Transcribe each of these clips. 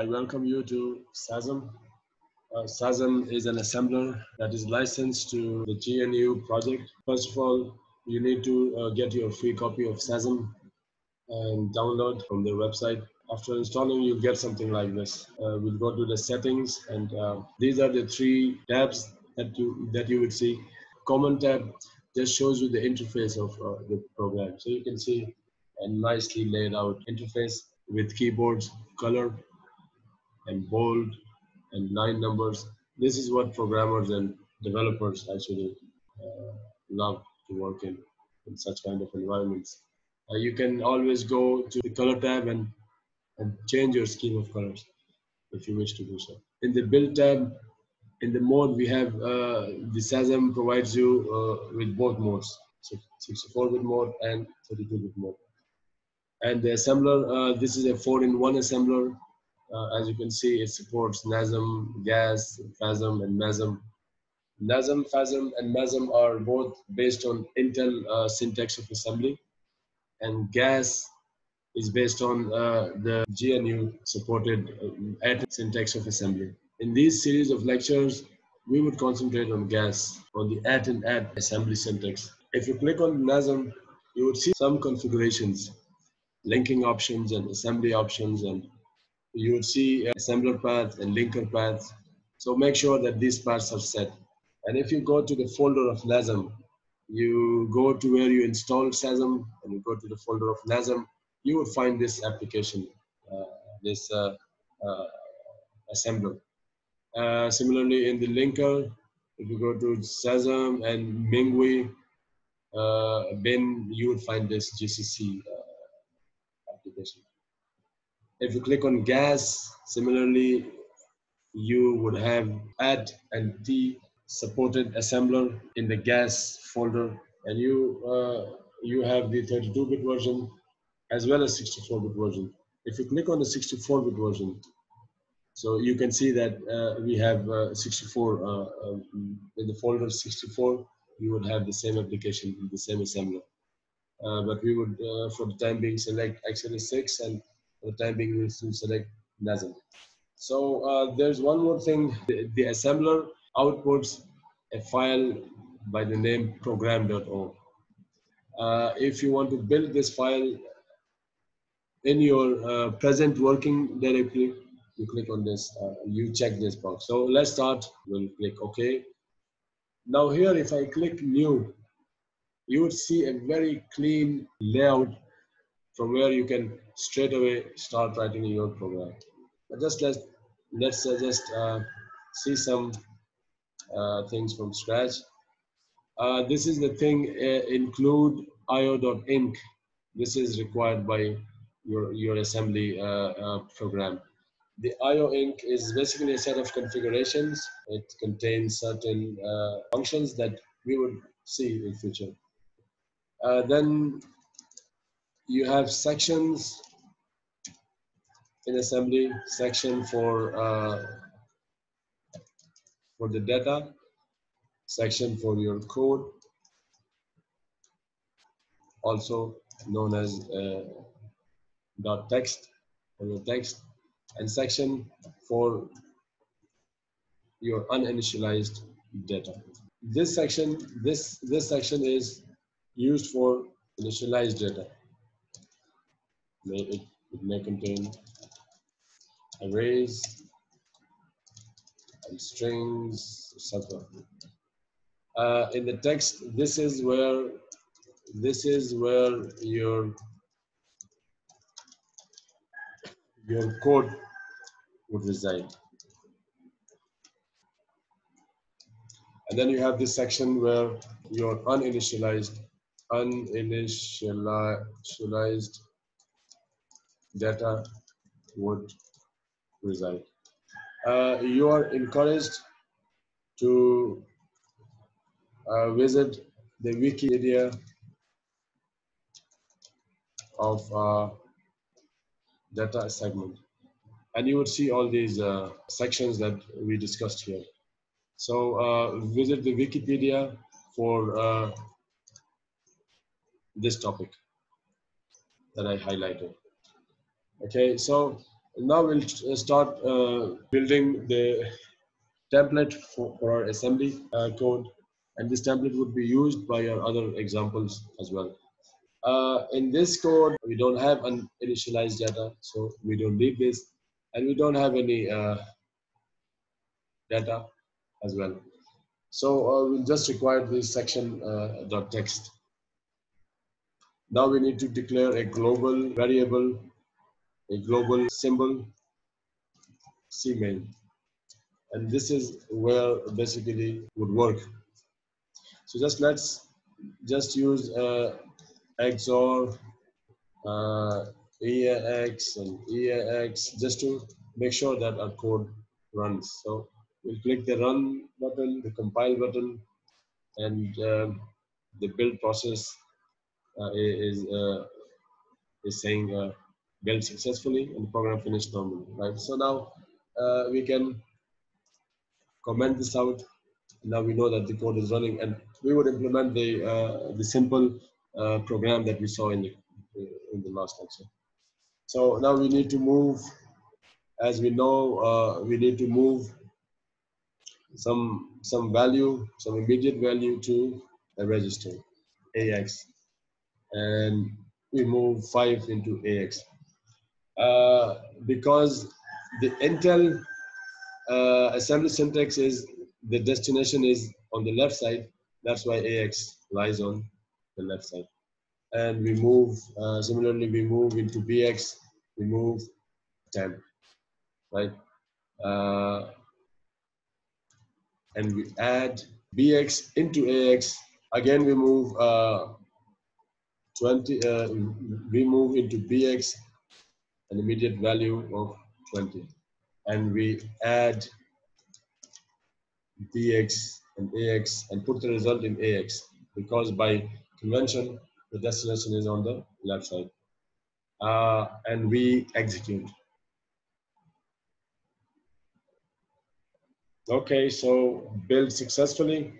I welcome you to SASM. Uh, SASM is an assembler that is licensed to the GNU project. First of all, you need to uh, get your free copy of SASM and download from their website. After installing, you'll get something like this. Uh, we'll go to the settings, and uh, these are the three tabs that you that you would see. Common tab just shows you the interface of uh, the program, so you can see a nicely laid out interface with keyboards, color, and bold, and line numbers. This is what programmers and developers actually uh, love to work in in such kind of environments. Uh, you can always go to the color tab and, and change your scheme of colors if you wish to do so. In the build tab, in the mode we have, uh, the SASM provides you uh, with both modes, so 64-bit mode and 32-bit mode. And the assembler, uh, this is a four-in-one assembler. Uh, as you can see, it supports NASM, GAS, FASM, and MASM. NASM, FASM, and MASM are both based on Intel uh, syntax of assembly and gas is based on uh, the GNU supported uh, AT syntax of assembly. In these series of lectures, we would concentrate on gas, on the AT and AT assembly syntax. If you click on NASM, you would see some configurations, linking options and assembly options, and you would see assembler paths and linker paths. So make sure that these paths are set. And if you go to the folder of NASM, you go to where you installed SASM and you go to the folder of NASM, you would find this application, uh, this uh, uh, assembler. Uh, similarly, in the linker, if you go to SASM and MinGW uh, bin, you would find this GCC uh. If you click on gas, similarly, you would have AT and T supported assembler in the gas folder. And you uh, you have the 32-bit version as well as 64-bit version. If you click on the 64-bit version so you can see that uh, we have uh, 64 uh, um, in the folder 64 you would have the same application the same assembler. Uh, but we would uh, for the time being select x86 and the time being we will select NASM so there's one more thing the, the assembler outputs a file by the name program.o. Uh, if you want to build this file in your uh, present working directory, you click on this, uh, you check this box. So let's start, we'll click OK. Now here, if I click new, you would see a very clean layout from where you can straight away start writing your program. But just let's, let's uh, just uh, see some uh, things from scratch. Uh, this is the thing, uh, include io.inc. This is required by your, your assembly program. The io.inc is basically a set of configurations. It contains certain functions that we would see in future. Uh, then you have sections in assembly section for uh, for the data, section for your code, also known as uh, dot text for your text, and section for your uninitialized data. This section, this, this section is used for initialized data. It, it may contain arrays, and strings, etc. Uh, in the text, this is where this is where your your code would reside. And then you have this section where your uninitialized uninitialized data would reside uh, you are encouraged to uh, visit the Wikipedia of uh, data segment. And you would see all these uh, sections that we discussed here. So uh, visit the Wikipedia for uh, this topic that I highlighted. Okay, so now we'll start uh, building the template for, for our assembly uh, code and this template would be used by our other examples as well. Uh, in this code, we don't have an initialized data, so we don't need this, and we don't have any uh, data as well. So uh, we'll just require this section uh, dot text. Now we need to declare a global variable, a global symbol, CMain. And this is where basically would work. So just let's just use uh, XOR, uh, EAX and EAX just to make sure that our code runs. So we'll click the run button, the compile button, and um, the build process uh, is uh, is saying uh, build successfully and the program finished normally, right? So now uh, we can comment this out. Now we know that the code is running, and we would implement the uh, the simple uh, program that we saw in the in the last lecture. So now we need to move, as we know, we need to move some some value, some immediate value to a register, AX, and we move five into AX. Uh, because the Intel uh, assembly syntax is the destination is on the left side. That's why AX lies on the left side. And we move, uh, similarly, we move into BX, we move 10, right? Uh, and we add bx into ax. Again, we move uh, 20, uh, we move into bx, an immediate value of 20. And we add dx and ax and put the result in ax because by convention, the destination is on the left side. Uh, and we execute. Okay, so build successfully,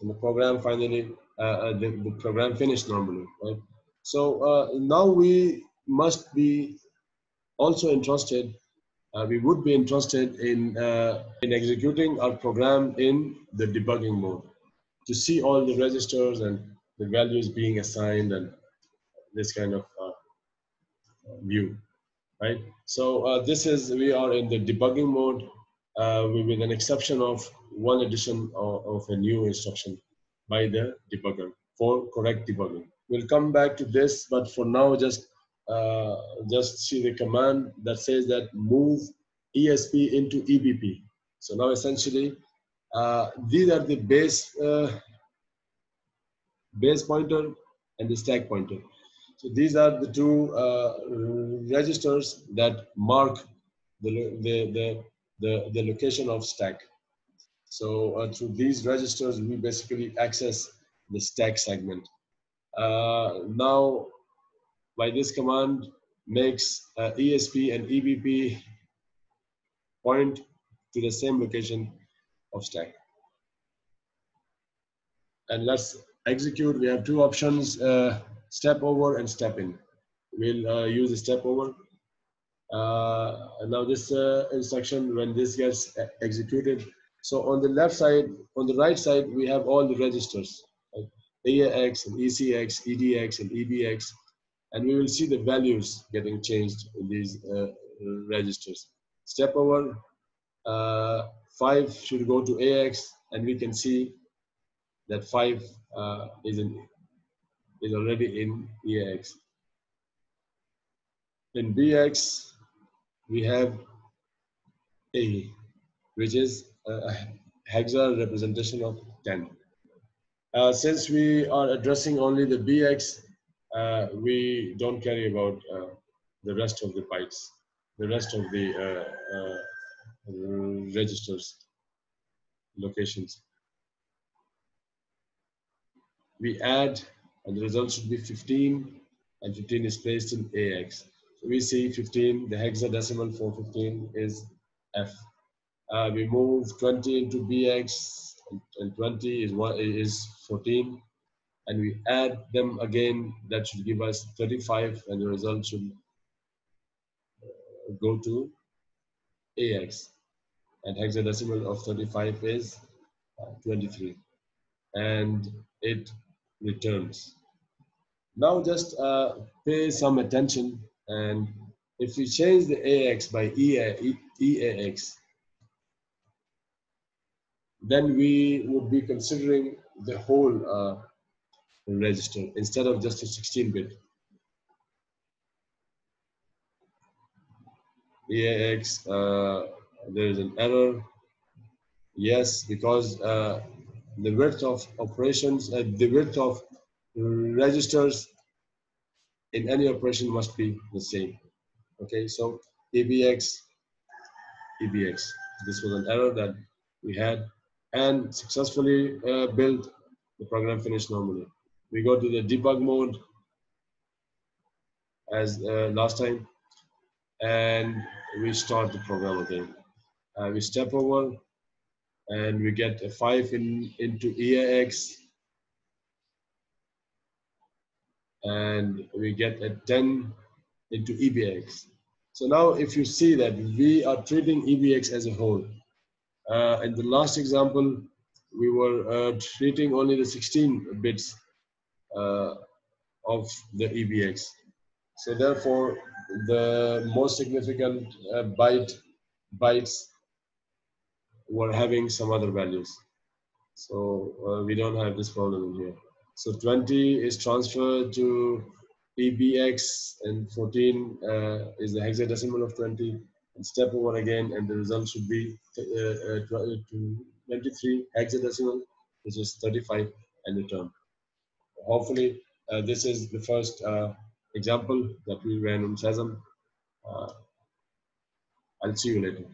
and the program finally, uh, uh, the, the program finished normally, right? So uh, now we must be also interested, uh, we would be interested in, uh, in executing our program in the debugging mode to see all the registers and the values being assigned and this kind of uh, view, right? So this is, we are in the debugging mode uh, with an exception of one addition of, of, a new instruction by the debugger for correct debugging. We'll come back to this, but for now, just uh, just see the command that says that move ESP into EBP. So now essentially, uh, these are the base uh, base pointer and the stack pointer. So these are the two uh, registers that mark the, the, the the, the location of stack. So uh, through these registers, we basically access the stack segment. Uh, now, by this command, makes uh, ESP and EBP point to the same location of stack. And let's execute. We have two options, uh, step over and step in. We'll uh, use the step over. Uh, now this uh, instruction, when this gets executed, so on the left side, on the right side, we have all the registers, like AAX and ECX, EDX and EBX, and we will see the values getting changed in these uh, registers. Step over, uh, 5 should go to AX, and we can see that 5 uh, is, in, is already in EAX. In BX, we have A, which is a hexa representation of 10. Uh, since we are addressing only the BX, uh, we don't carry about uh, the rest of the bytes, the rest of the uh, uh, registers, locations. We add, and the result should be 15, and 15 is placed in AX we see 15, the hexadecimal for 15 is F. Uh, we move 20 into BX and 20 is what is 14 and we add them again that should give us 35 and the result should uh, go to AX and hexadecimal of 35 is uh, 23 and it returns. Now just uh, pay some attention and if we change the AX by EA, EAX, then we would be considering the whole uh, register instead of just a 16-bit. EAX, uh, there is an error. Yes, because uh, the width of operations, uh, the width of registers in any operation must be the same. Okay, so EBX, EBX. This was an error that we had and successfully uh, built the program finished normally. We go to the debug mode as uh, last time and we start the program again. Uh, we step over and we get a 5 in, into EAX and we get a 10 into EBX. So now if you see that we are treating EBX as a whole. Uh, in the last example, we were uh, treating only the 16 bits of the EBX. So therefore, the most significant uh, byte bytes were having some other values. So uh, we don't have this problem here. So 20 is transferred to EBX and 14 uh, is the hexadecimal of 20 and step over again and the result should be uh, uh, 23 hexadecimal which is 35 and return. Hopefully uh, this is the first uh, example that we ran on SASM. I'll see you later.